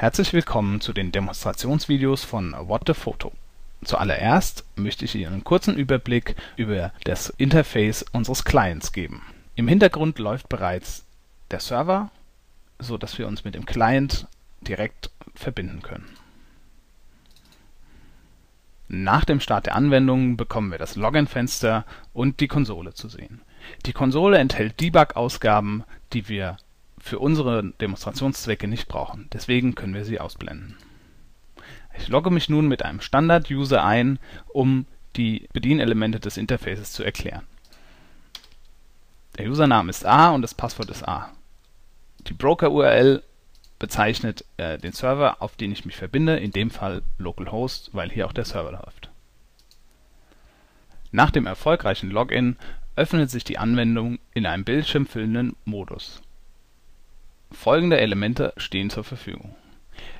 Herzlich willkommen zu den Demonstrationsvideos von What the Photo. Zuallererst möchte ich Ihnen einen kurzen Überblick über das Interface unseres Clients geben. Im Hintergrund läuft bereits der Server, so dass wir uns mit dem Client direkt verbinden können. Nach dem Start der Anwendung bekommen wir das Login-Fenster und die Konsole zu sehen. Die Konsole enthält Debug-Ausgaben, die wir für unsere Demonstrationszwecke nicht brauchen, deswegen können wir sie ausblenden. Ich logge mich nun mit einem Standard-User ein, um die Bedienelemente des Interfaces zu erklären. Der Username ist A und das Passwort ist A. Die Broker-URL bezeichnet äh, den Server, auf den ich mich verbinde, in dem Fall localhost, weil hier auch der Server läuft. Nach dem erfolgreichen Login öffnet sich die Anwendung in einem bildschirmfüllenden Modus Folgende Elemente stehen zur Verfügung: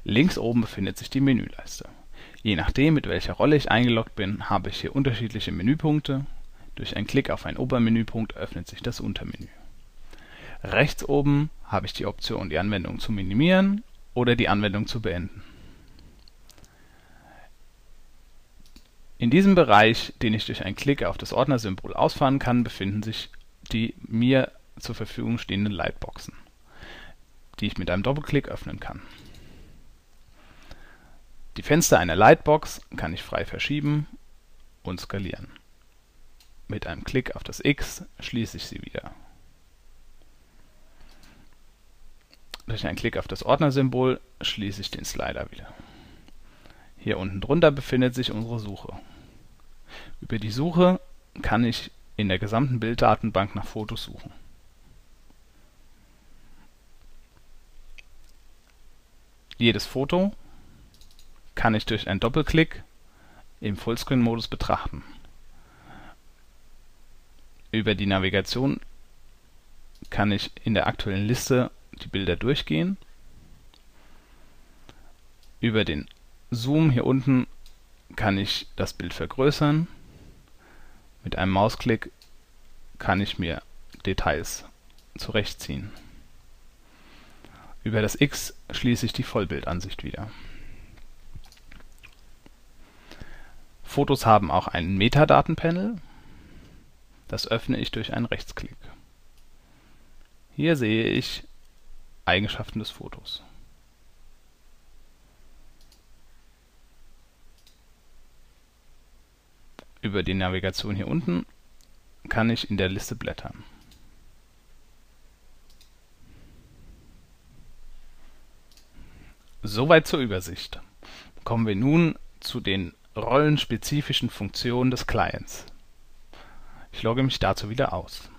Links oben befindet sich die Menüleiste. Je nachdem, mit welcher Rolle ich eingeloggt bin, habe ich hier unterschiedliche Menüpunkte. Durch einen Klick auf einen Obermenüpunkt öffnet sich das Untermenü. Rechts oben habe ich die Option, die Anwendung zu minimieren oder die Anwendung zu beenden. In diesem Bereich, den ich durch einen Klick auf das Ordnersymbol ausfahren kann, befinden sich die mir zur Verfügung stehenden Lightboxen die ich mit einem Doppelklick öffnen kann. Die Fenster einer Lightbox kann ich frei verschieben und skalieren. Mit einem Klick auf das X schließe ich sie wieder. Durch einen Klick auf das Ordnersymbol schließe ich den Slider wieder. Hier unten drunter befindet sich unsere Suche. Über die Suche kann ich in der gesamten Bilddatenbank nach Fotos suchen. Jedes Foto kann ich durch einen Doppelklick im Fullscreen-Modus betrachten. Über die Navigation kann ich in der aktuellen Liste die Bilder durchgehen. Über den Zoom hier unten kann ich das Bild vergrößern. Mit einem Mausklick kann ich mir Details zurechtziehen über das X schließe ich die Vollbildansicht wieder. Fotos haben auch ein Metadatenpanel. Das öffne ich durch einen Rechtsklick. Hier sehe ich Eigenschaften des Fotos. Über die Navigation hier unten kann ich in der Liste blättern. Soweit zur Übersicht. Kommen wir nun zu den rollenspezifischen Funktionen des Clients. Ich logge mich dazu wieder aus